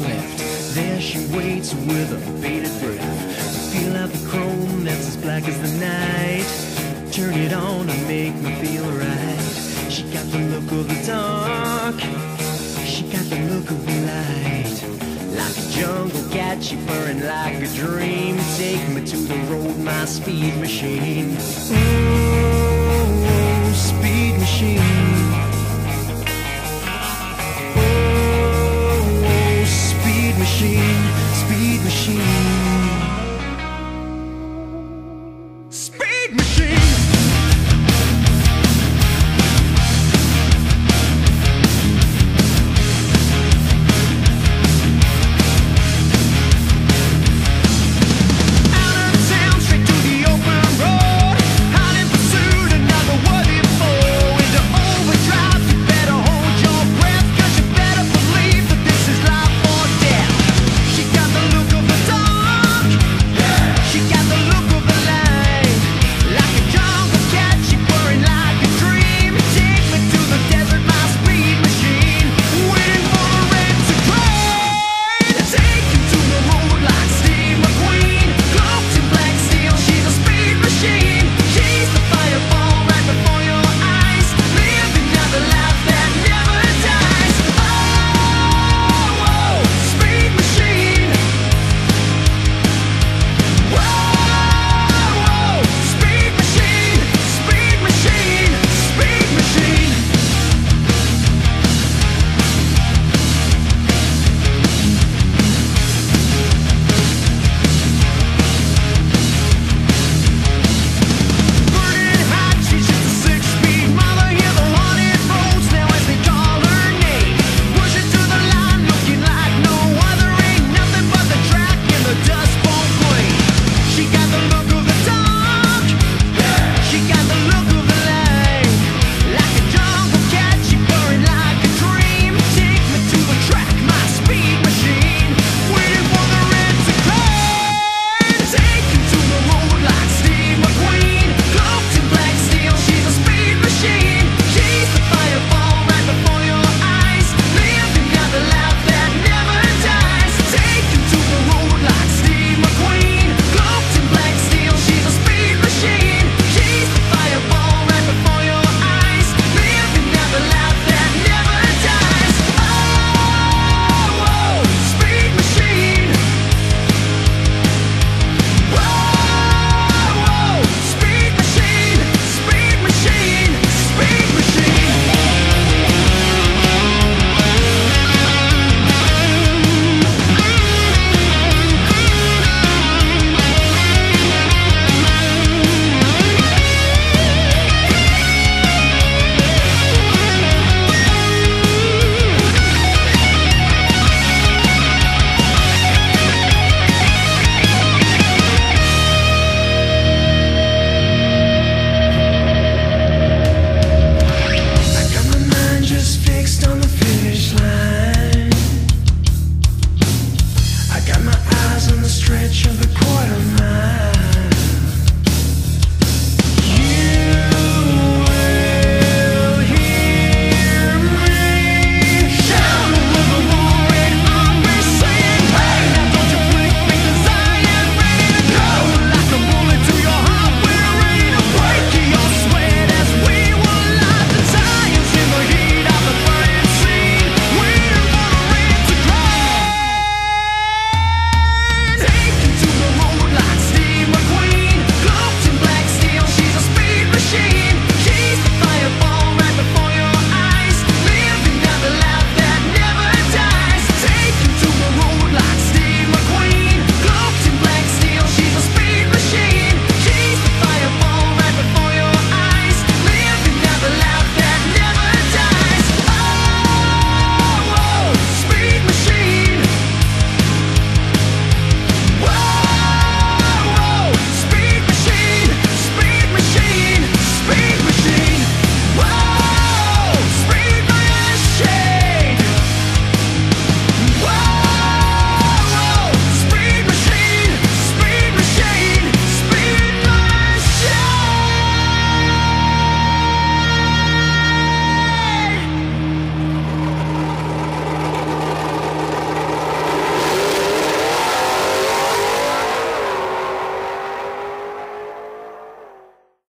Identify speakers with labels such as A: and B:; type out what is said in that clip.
A: left. There she waits with a bated breath. To feel out the chrome that's as black as the night. Turn it on and make me feel right. She got the look of the dark. She got the look of the light. Like a jungle cat, she purring like a dream. Take me to the road, my speed machine. Ooh, speed machine. machine, speed machine.